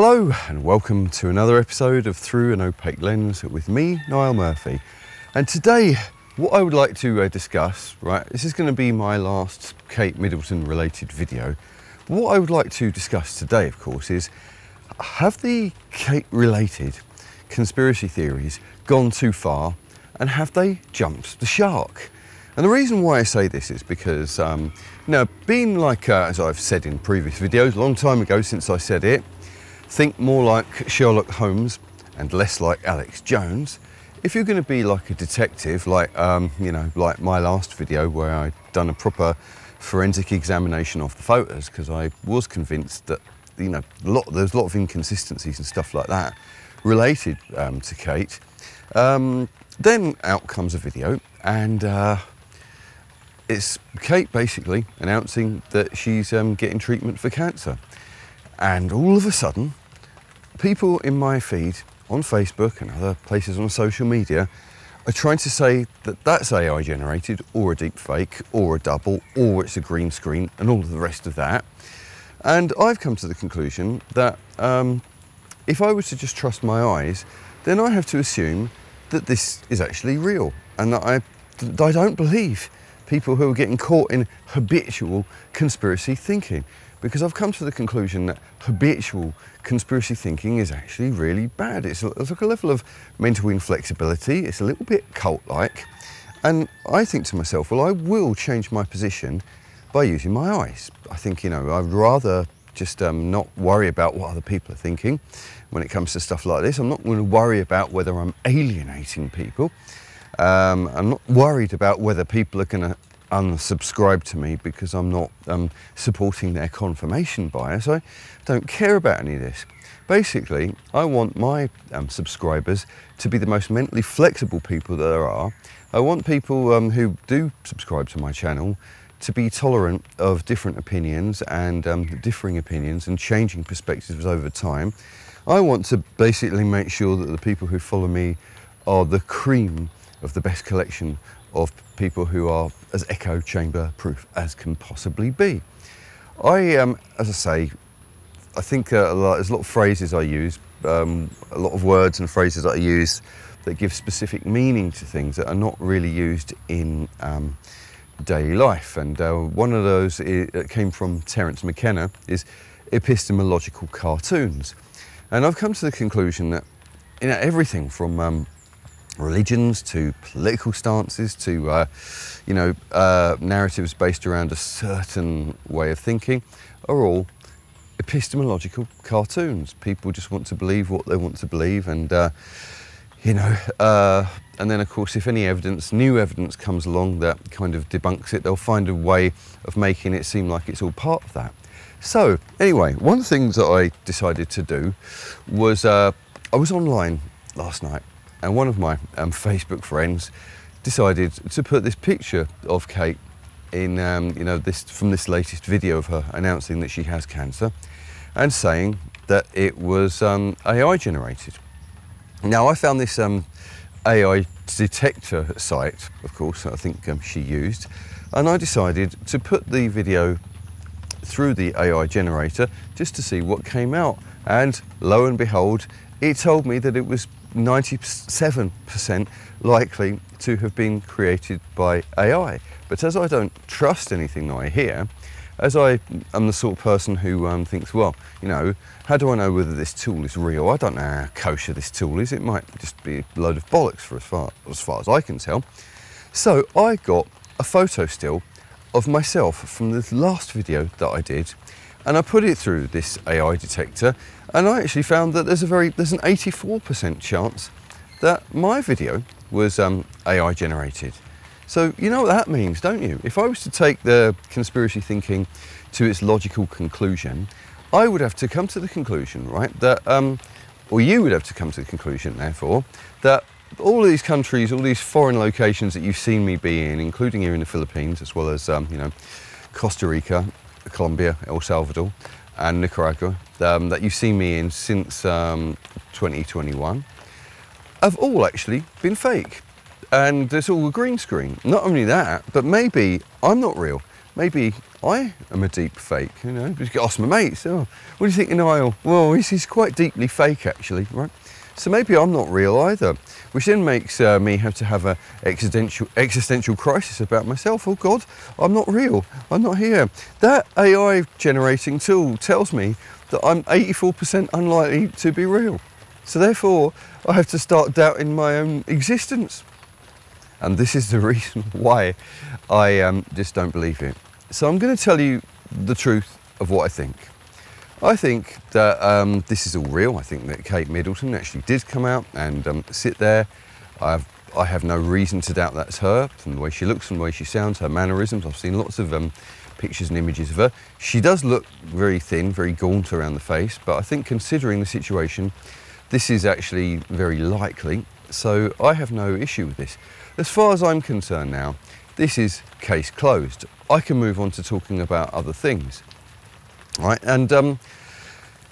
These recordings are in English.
Hello and welcome to another episode of Through an Opaque Lens with me, Niall Murphy. And today, what I would like to uh, discuss, right, this is going to be my last Kate Middleton related video. What I would like to discuss today, of course, is have the Kate related conspiracy theories gone too far and have they jumped the shark? And the reason why I say this is because, um, know, being like, uh, as I've said in previous videos, a long time ago since I said it, think more like Sherlock Holmes and less like Alex Jones. If you're going to be like a detective, like um, you know, like my last video where I'd done a proper forensic examination of the photos because I was convinced that you know a lot, there's a lot of inconsistencies and stuff like that related um, to Kate. Um, then out comes a video and uh, it's Kate basically announcing that she's um, getting treatment for cancer. And all of a sudden, people in my feed on Facebook and other places on social media are trying to say that that's AI generated or a deep fake or a double or it's a green screen and all of the rest of that. And I've come to the conclusion that um, if I was to just trust my eyes, then I have to assume that this is actually real and that I, that I don't believe people who are getting caught in habitual conspiracy thinking because I've come to the conclusion that habitual conspiracy thinking is actually really bad. It's, it's like a level of mental inflexibility, it's a little bit cult like. And I think to myself, well, I will change my position by using my eyes. I think, you know, I'd rather just um, not worry about what other people are thinking when it comes to stuff like this. I'm not going to worry about whether I'm alienating people. Um, I'm not worried about whether people are going to unsubscribe to me because I'm not um, supporting their confirmation bias. I don't care about any of this. Basically, I want my um, subscribers to be the most mentally flexible people that there are. I want people um, who do subscribe to my channel to be tolerant of different opinions and um, differing opinions and changing perspectives over time. I want to basically make sure that the people who follow me are the cream of the best collection of people who are as echo chamber proof as can possibly be. I, um, as I say, I think uh, a lot, there's a lot of phrases I use, um, a lot of words and phrases that I use that give specific meaning to things that are not really used in um, daily life. And uh, one of those that came from Terence McKenna is epistemological cartoons. And I've come to the conclusion that you know, everything from um, religions to political stances to uh, you know uh, narratives based around a certain way of thinking are all epistemological cartoons. People just want to believe what they want to believe, and uh, you know. Uh, and then, of course, if any evidence, new evidence comes along that kind of debunks it, they'll find a way of making it seem like it's all part of that. So, anyway, one of the things that I decided to do was uh, I was online last night and one of my um, Facebook friends decided to put this picture of Kate in, um, you know, this from this latest video of her announcing that she has cancer, and saying that it was um, AI generated. Now I found this um, AI detector site, of course, I think um, she used, and I decided to put the video through the AI generator just to see what came out. And lo and behold, it told me that it was 97% likely to have been created by AI. But as I don't trust anything that I hear, as I am the sort of person who um, thinks, well, you know, how do I know whether this tool is real? I don't know how kosher this tool is. It might just be a load of bollocks for as far as, far as I can tell. So I got a photo still of myself from the last video that I did and I put it through this AI detector and I actually found that there's a very there's an 84% chance that my video was um, AI generated. So you know what that means, don't you? If I was to take the conspiracy thinking to its logical conclusion, I would have to come to the conclusion, right, that, um, or you would have to come to the conclusion, therefore, that all of these countries, all these foreign locations that you've seen me be in, including here in the Philippines, as well as, um, you know, Costa Rica, Colombia, El Salvador, and Nicaragua um, that you've seen me in since um, 2021 have all actually been fake. And it's all a green screen. Not only that, but maybe I'm not real. maybe I am a deep fake, you know. Just ask my mates, oh, what do you think of Niall? Well, he's quite deeply fake actually, right? So maybe I'm not real either, which then makes uh, me have to have an existential, existential crisis about myself. Oh God, I'm not real. I'm not here. That AI generating tool tells me that I'm 84% unlikely to be real. So therefore, I have to start doubting my own existence. And this is the reason why I um, just don't believe it. So I'm going to tell you the truth of what I think. I think that um, this is all real. I think that Kate Middleton actually did come out and um, sit there. I've, I have no reason to doubt that's her from the way she looks, from the way she sounds, her mannerisms. I've seen lots of um, pictures and images of her. She does look very thin, very gaunt around the face, but I think considering the situation, this is actually very likely. So I have no issue with this. As far as I'm concerned now, this is case closed. I can move on to talking about other things right? And um,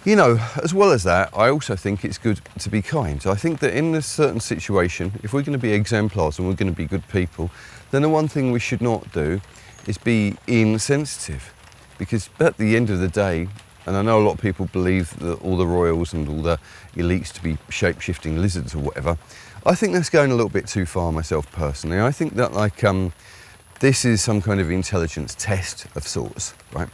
you know, as well as that, I also think it's good to be kind. I think that in a certain situation, if we're going to be exemplars and we're going to be good people, then the one thing we should not do is be insensitive, because at the end of the day, and I know a lot of people believe that all the royals and all the elites to be shape-shifting lizards or whatever. I think that's going a little bit too far myself personally. I think that like um, this is some kind of intelligence test of sorts, right?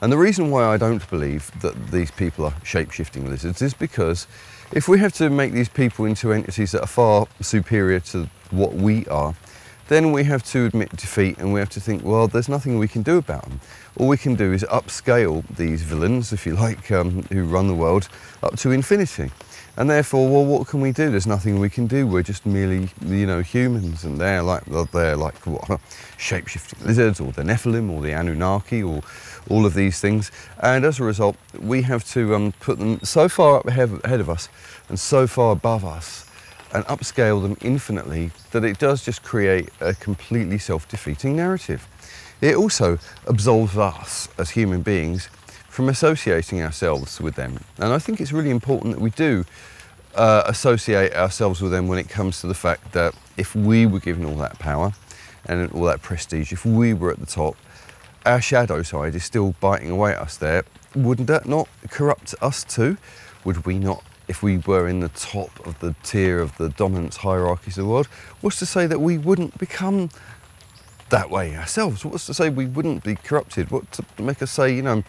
And the reason why I don't believe that these people are shape-shifting lizards is because if we have to make these people into entities that are far superior to what we are, then we have to admit defeat and we have to think, well, there's nothing we can do about them. All we can do is upscale these villains, if you like, um, who run the world, up to infinity. And therefore, well, what can we do? There's nothing we can do. We're just merely, you know, humans, and they're like they're like what, shape-shifting lizards, or the Nephilim, or the Anunnaki, or all of these things. And as a result, we have to um, put them so far up ahead of us and so far above us and upscale them infinitely that it does just create a completely self-defeating narrative. It also absolves us as human beings from associating ourselves with them. And I think it's really important that we do uh, associate ourselves with them when it comes to the fact that if we were given all that power and all that prestige, if we were at the top, our shadow side is still biting away at us there. Wouldn't that not corrupt us too? Would we not, if we were in the top of the tier of the dominance hierarchies of the world, what's to say that we wouldn't become that way ourselves? What's to say we wouldn't be corrupted? What to make us say, you know,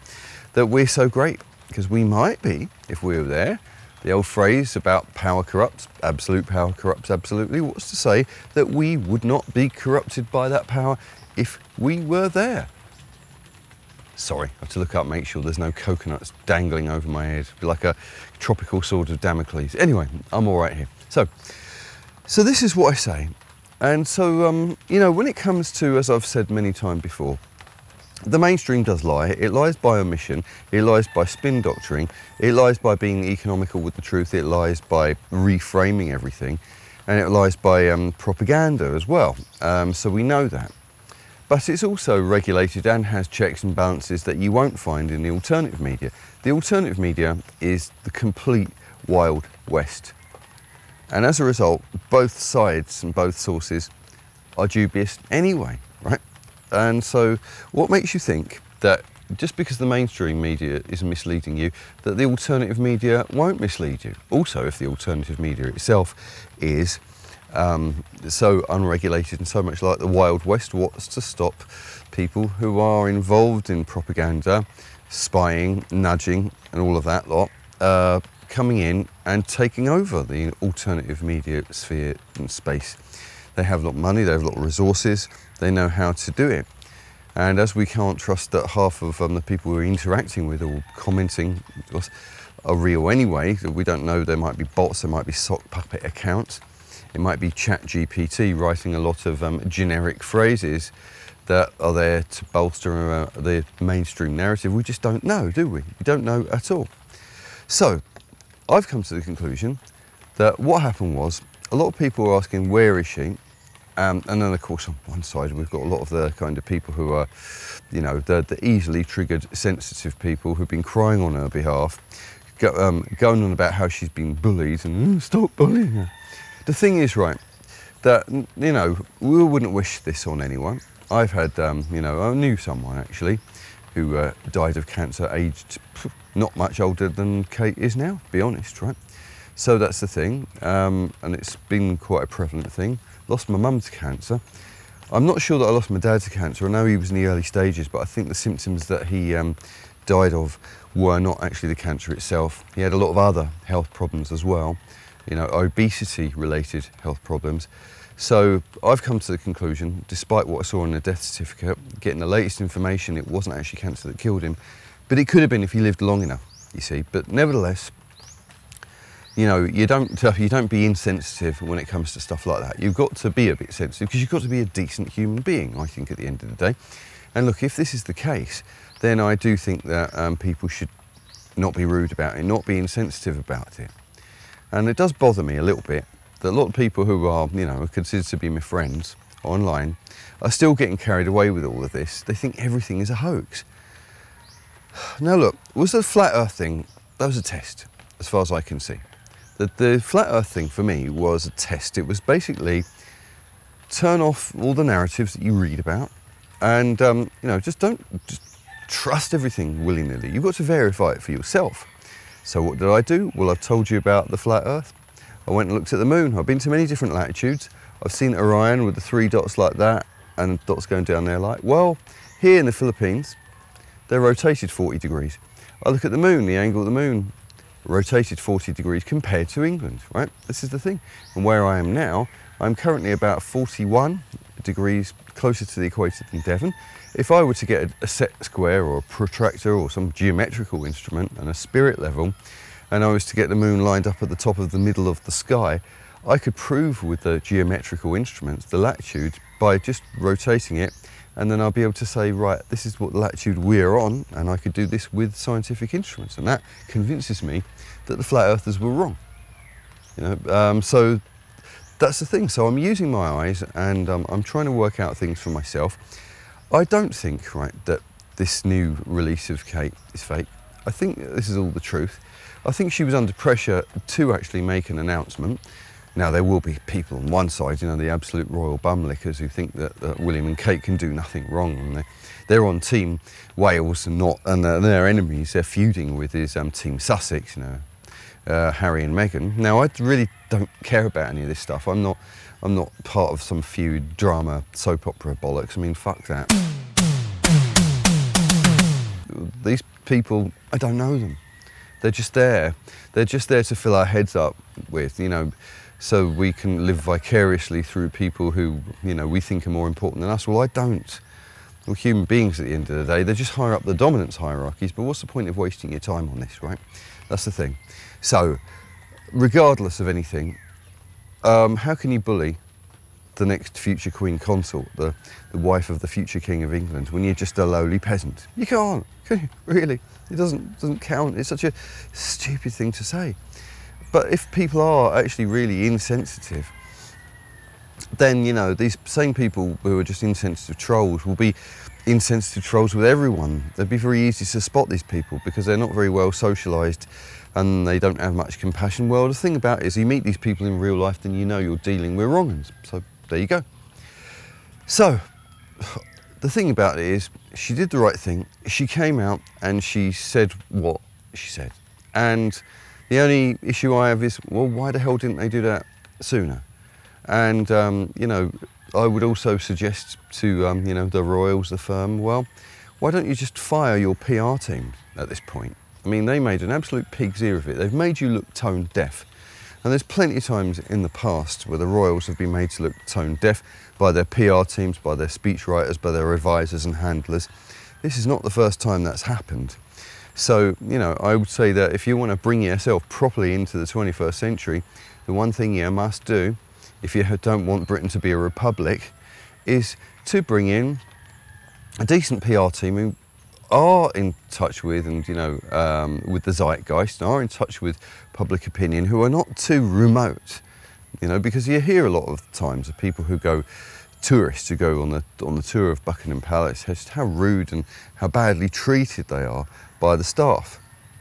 that we're so great because we might be if we were there. The old phrase about power corrupts, absolute power corrupts absolutely. What's to say that we would not be corrupted by that power if we were there? Sorry, I have to look up, make sure there's no coconuts dangling over my head, like a tropical sword of Damocles. Anyway, I'm all right here. So, so this is what I say. And so, um, you know, when it comes to, as I've said many times before, the mainstream does lie. It lies by omission, it lies by spin doctoring, it lies by being economical with the truth, it lies by reframing everything, and it lies by um, propaganda as well. Um, so we know that. But it's also regulated and has checks and balances that you won't find in the alternative media. The alternative media is the complete wild west. And as a result, both sides and both sources are dubious anyway, right? And so what makes you think that just because the mainstream media is misleading you, that the alternative media won't mislead you? Also, if the alternative media itself is um, so unregulated and so much like the Wild West, what's to stop people who are involved in propaganda, spying, nudging, and all of that lot, uh, coming in and taking over the alternative media sphere and space? They have a lot of money, they have a lot of resources, they know how to do it. And as we can't trust that half of um, the people we're interacting with or commenting are real anyway, we don't know there might be bots, there might be sock puppet accounts, it might be chat GPT writing a lot of um, generic phrases that are there to bolster uh, the mainstream narrative. We just don't know, do we? We don't know at all. So I've come to the conclusion that what happened was a lot of people were asking, where is she? Um, and then, of course, on one side, we've got a lot of the kind of people who are, you know, the, the easily triggered, sensitive people who've been crying on her behalf, go, um, going on about how she's been bullied and mm, stop bullying her. The thing is, right, that, you know, we wouldn't wish this on anyone. I've had, um, you know, I knew someone actually who uh, died of cancer aged not much older than Kate is now, to be honest, right? So that's the thing, um, and it's been quite a prevalent thing. Lost my mum to cancer. I'm not sure that I lost my dad to cancer. I know he was in the early stages, but I think the symptoms that he um, died of were not actually the cancer itself. He had a lot of other health problems as well, you know, obesity related health problems. So I've come to the conclusion, despite what I saw in the death certificate, getting the latest information, it wasn't actually cancer that killed him, but it could have been if he lived long enough, you see. But nevertheless, you know, you don't you don't be insensitive when it comes to stuff like that. You've got to be a bit sensitive because you've got to be a decent human being. I think at the end of the day, and look, if this is the case, then I do think that um, people should not be rude about it, not be insensitive about it. And it does bother me a little bit that a lot of people who are, you know, considered to be my friends online are still getting carried away with all of this. They think everything is a hoax. Now look, was the flat earth thing, that was a test, as far as I can see. The, the flat earth thing for me was a test. It was basically turn off all the narratives that you read about and, um, you know, just don't just trust everything willy-nilly. You've got to verify it for yourself. So what did I do? Well, I've told you about the flat earth. I went and looked at the moon. I've been to many different latitudes. I've seen Orion with the three dots like that and dots going down there like, well, here in the Philippines, they're rotated 40 degrees. I look at the moon, the angle of the moon, rotated 40 degrees compared to England, right? This is the thing. And where I am now, I'm currently about 41 degrees closer to the equator than Devon. If I were to get a, a set square or a protractor or some geometrical instrument and a spirit level, and I was to get the moon lined up at the top of the middle of the sky, I could prove with the geometrical instruments the latitude by just rotating it and then I'll be able to say, right, this is what latitude we're on, and I could do this with scientific instruments, and that convinces me that the flat earthers were wrong. You know, um, so that's the thing. So I'm using my eyes, and um, I'm trying to work out things for myself. I don't think, right, that this new release of Kate is fake. I think this is all the truth. I think she was under pressure to actually make an announcement. Now, there will be people on one side, you know, the absolute royal bumlickers who think that, that William and Kate can do nothing wrong. And they, they're on Team Wales and not, and uh, their enemies they're feuding with is um, Team Sussex, you know, uh, Harry and Meghan. Now, I really don't care about any of this stuff. I'm not, I'm not part of some feud, drama, soap opera bollocks. I mean, fuck that. These people, I don't know them. They're just there. They're just there to fill our heads up with, you know, so we can live vicariously through people who, you know, we think are more important than us. Well, I don't. We're human beings at the end of the day. They're just higher up the dominance hierarchies, but what's the point of wasting your time on this, right? That's the thing. So, regardless of anything, um, how can you bully the next future queen consort, the, the wife of the future king of England, when you're just a lowly peasant? You can't, can you? Really? It doesn't, doesn't count. It's such a stupid thing to say. But if people are actually really insensitive, then, you know, these same people who are just insensitive trolls will be insensitive trolls with everyone. They'd be very easy to spot these people because they're not very well socialised and they don't have much compassion. Well, the thing about it is you meet these people in real life, then you know you're dealing with wrong uns. So there you go. So the thing about it is she did the right thing. She came out and she said what she said. And the only issue I have is, well, why the hell didn't they do that sooner? And, um, you know, I would also suggest to, um, you know, the Royals, the firm, well, why don't you just fire your PR team at this point? I mean, they made an absolute pig's ear of it. They've made you look tone deaf. And there's plenty of times in the past where the Royals have been made to look tone deaf by their PR teams, by their speechwriters, by their advisors and handlers. This is not the first time that's happened. So, you know, I would say that if you want to bring yourself properly into the 21st century, the one thing you must do, if you don't want Britain to be a republic, is to bring in a decent PR team who are in touch with and you know um, with the zeitgeist and are in touch with public opinion who are not too remote you know because you hear a lot of times of people who go tourists who go on the on the tour of Buckingham Palace just how rude and how badly treated they are by the staff.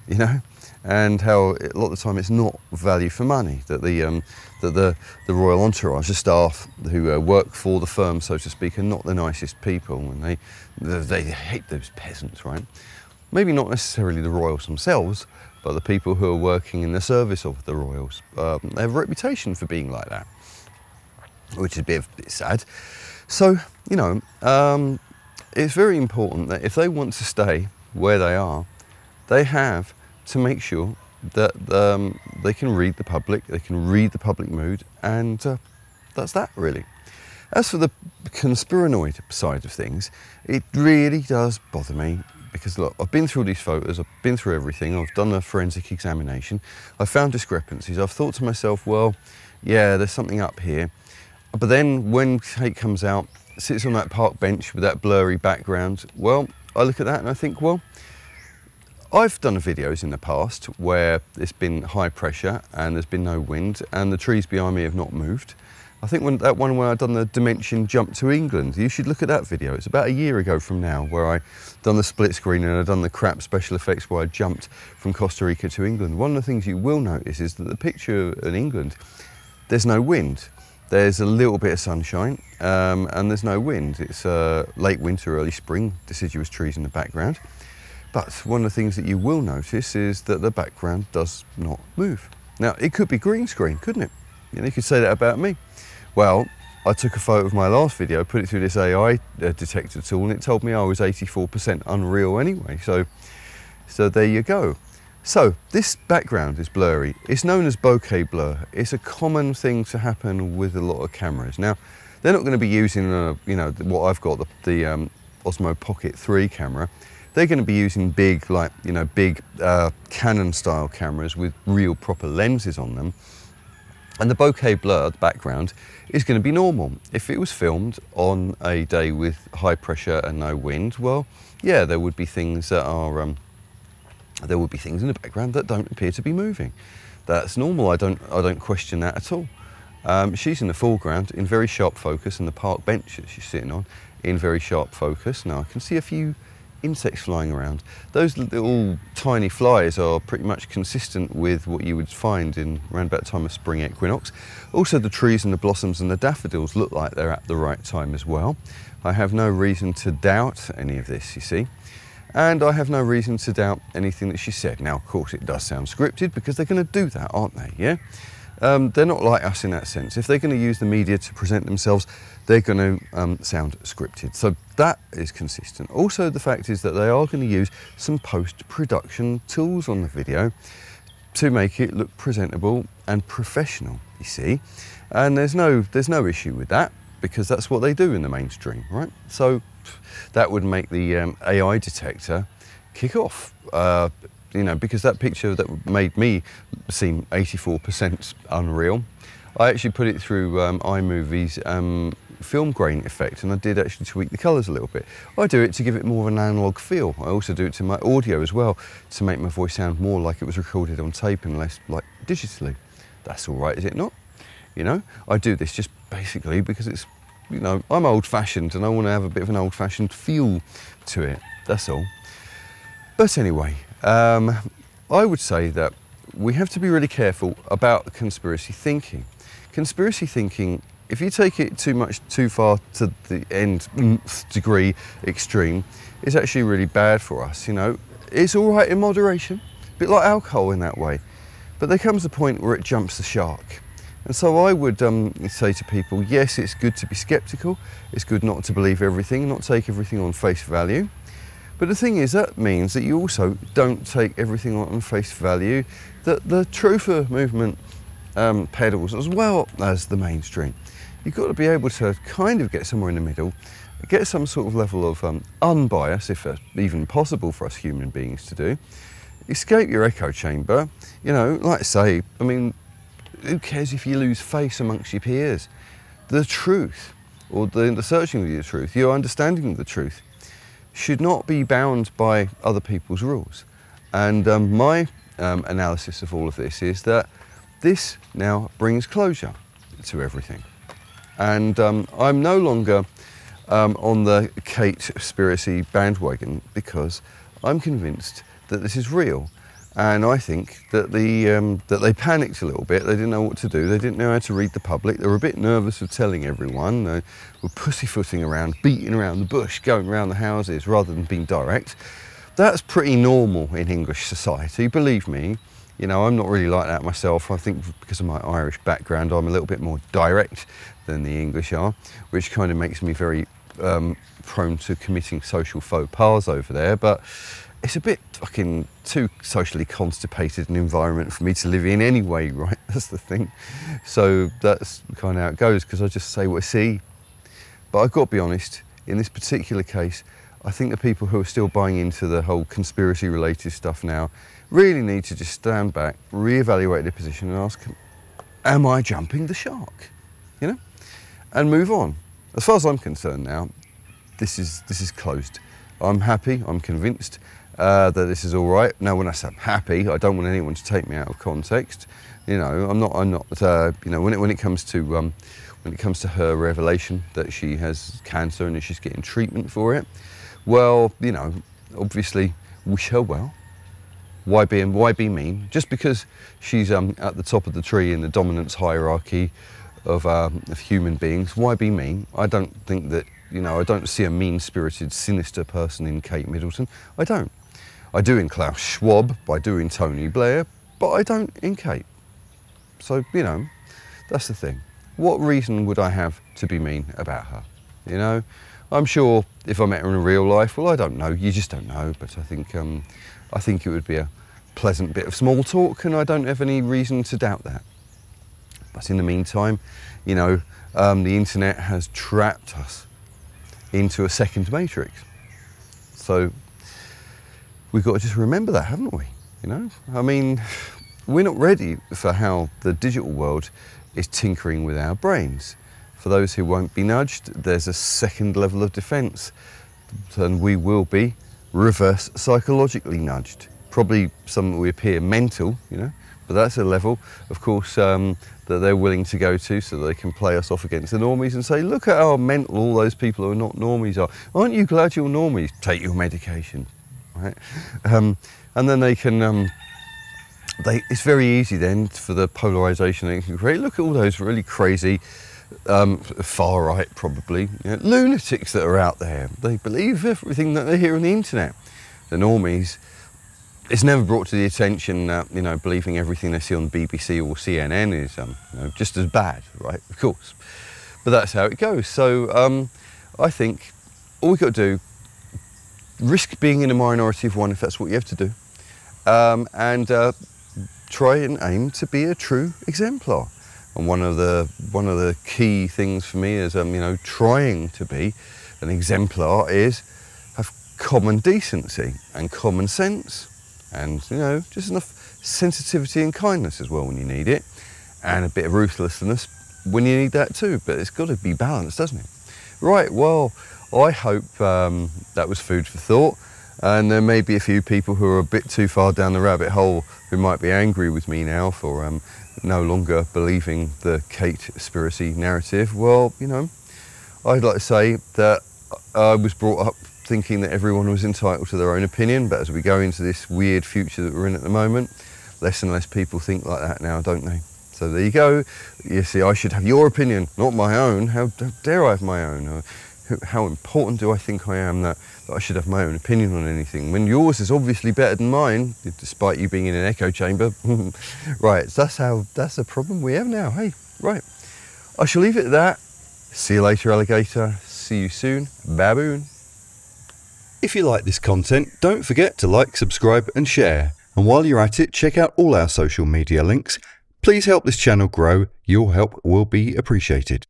you know, and how a lot of the time it's not value for money that the um, that the the royal entourage, the staff who uh, work for the firm, so to speak, are not the nicest people, and they they hate those peasants, right? Maybe not necessarily the royals themselves, but the people who are working in the service of the royals. Um, they have a reputation for being like that, which is a bit, bit sad. So you know, um, it's very important that if they want to stay where they are, they have to make sure that um, they can read the public, they can read the public mood, and uh, that's that really. As for the conspiranoid side of things, it really does bother me because look, I've been through these photos, I've been through everything, I've done a forensic examination, I've found discrepancies, I've thought to myself, well, yeah, there's something up here. But then when Kate comes out, sits on that park bench with that blurry background, well, I look at that and I think, well, I've done videos in the past where it's been high pressure and there's been no wind and the trees behind me have not moved. I think when that one where I've done the Dimension jump to England, you should look at that video. It's about a year ago from now where I done the split screen and I've done the crap special effects where I jumped from Costa Rica to England. One of the things you will notice is that the picture in England, there's no wind. There's a little bit of sunshine um, and there's no wind. It's uh, late winter, early spring, deciduous trees in the background. But one of the things that you will notice is that the background does not move. Now, it could be green screen, couldn't it? You, know, you could say that about me. Well, I took a photo of my last video, put it through this AI uh, detector tool, and it told me I was 84% unreal anyway. So, so there you go. So this background is blurry. It's known as bokeh blur. It's a common thing to happen with a lot of cameras. Now, they're not going to be using, a, you know, what I've got, the, the um, Osmo Pocket 3 camera they're going to be using big, like, you know, big uh, Canon style cameras with real proper lenses on them. And the bokeh blur, the background, is going to be normal. If it was filmed on a day with high pressure and no wind, well, yeah, there would be things that are, um, there will be things in the background that don't appear to be moving. That's normal. I don't, I don't question that at all. Um, she's in the foreground in very sharp focus, and the park bench that she's sitting on in very sharp focus. Now I can see a few insects flying around. Those little tiny flies are pretty much consistent with what you would find in around about time of spring equinox. Also the trees and the blossoms and the daffodils look like they're at the right time as well. I have no reason to doubt any of this, you see. And I have no reason to doubt anything that she said. Now, of course, it does sound scripted because they're going to do that, aren't they? Yeah? Um, they're not like us in that sense. If they're going to use the media to present themselves, they're going to um, sound scripted. So that is consistent. Also, the fact is that they are going to use some post-production tools on the video to make it look presentable and professional, you see. And there's no, there's no issue with that because that's what they do in the mainstream, right? So that would make the um, AI detector kick off. Uh, you know, because that picture that made me seem 84% unreal, I actually put it through um, iMovie's um, film grain effect and I did actually tweak the colours a little bit. I do it to give it more of an analogue feel. I also do it to my audio as well to make my voice sound more like it was recorded on tape and less like digitally. That's all right, is it not? You know, I do this just basically because it's, you know, I'm old fashioned and I want to have a bit of an old fashioned feel to it. That's all. But anyway, um, I would say that we have to be really careful about conspiracy thinking. Conspiracy thinking, if you take it too much too far to the end degree extreme, is actually really bad for us. You know, it's all right in moderation, a bit like alcohol in that way, but there comes a point where it jumps the shark. And so I would um, say to people, yes, it's good to be skeptical. It's good not to believe everything, not take everything on face value. But the thing is, that means that you also don't take everything on face value that the truther movement um, peddles as well as the mainstream. You've got to be able to kind of get somewhere in the middle, get some sort of level of um, unbias, if even possible for us human beings to do, escape your echo chamber. You know, like I say, I mean, who cares if you lose face amongst your peers? The truth, or the, the searching of the truth, your understanding of the truth, should not be bound by other people's rules. And um, my um, analysis of all of this is that this now brings closure to everything. And um, I'm no longer um, on the Kate conspiracy bandwagon because I'm convinced that this is real. And I think that the um, that they panicked a little bit. They didn't know what to do. They didn't know how to read the public. They were a bit nervous of telling everyone. They were pussyfooting around, beating around the bush, going around the houses rather than being direct. That's pretty normal in English society, believe me. You know, I'm not really like that myself. I think because of my Irish background, I'm a little bit more direct than the English are, which kind of makes me very um, prone to committing social faux pas over there. But it's a bit fucking too socially constipated an environment for me to live in anyway, right? That's the thing. So that's kind of how it goes because I just say what I see. But I've got to be honest, in this particular case, I think the people who are still buying into the whole conspiracy related stuff now really need to just stand back, reevaluate their position and ask, am I jumping the shark? You know? And move on. As far as I'm concerned now, this is, this is closed. I'm happy, I'm convinced uh, that this is all right. Now, when I say I'm happy, I don't want anyone to take me out of context. You know, I'm not, I'm not, uh, you know, when it, when it comes to, um, when it comes to her revelation that she has cancer and she's getting treatment for it, well, you know, obviously wish her well. Why be, why be mean? Just because she's um, at the top of the tree in the dominance hierarchy of, um, of human beings, why be mean? I don't think that, you know, I don't see a mean-spirited, sinister person in Kate Middleton. I don't. I do in Klaus Schwab, I do in Tony Blair, but I don't in Kate. So, you know, that's the thing. What reason would I have to be mean about her? You know, I'm sure if I met her in real life, well, I don't know. You just don't know. But I think, um, I think it would be a pleasant bit of small talk, and I don't have any reason to doubt that. But in the meantime, you know, um, the internet has trapped us into a second matrix. So we've got to just remember that, haven't we? You know, I mean, we're not ready for how the digital world is tinkering with our brains. For those who won't be nudged, there's a second level of defense, and we will be reverse psychologically nudged. Probably some we appear mental, you know, but that's a level, of course, um, that they're willing to go to so they can play us off against the normies and say, look at how mental all those people who are not normies are. Aren't you glad you're normies? Take your medication, right? Um, and then they can um, they, it's very easy then for the polarization they can create. Look at all those really crazy um, far right probably, you know, lunatics that are out there. They believe everything that they hear on the internet. The normies, it's never brought to the attention that, you know, believing everything they see on BBC or CNN is um, you know, just as bad, right? Of course. But that's how it goes. So um, I think all we've got to do, risk being in a minority of one if that's what you have to do, um, and uh, try and aim to be a true exemplar. And one of the one of the key things for me is um, you know trying to be an exemplar is have common decency and common sense, and you know just enough sensitivity and kindness as well when you need it, and a bit of ruthlessness when you need that too. But it's got to be balanced, doesn't it? Right. Well, I hope um, that was food for thought. And there may be a few people who are a bit too far down the rabbit hole who might be angry with me now for um, no longer believing the Kate conspiracy narrative. Well, you know, I'd like to say that I was brought up thinking that everyone was entitled to their own opinion, but as we go into this weird future that we're in at the moment, less and less people think like that now, don't they? So there you go. You see, I should have your opinion, not my own. How dare I have my own? How important do I think I am that, that I should have my own opinion on anything when yours is obviously better than mine, despite you being in an echo chamber. right, so that's how that's the problem we have now. Hey, right. I shall leave it at that. See you later, alligator. See you soon, baboon. If you like this content, don't forget to like, subscribe, and share. And while you're at it, check out all our social media links. Please help this channel grow. Your help will be appreciated.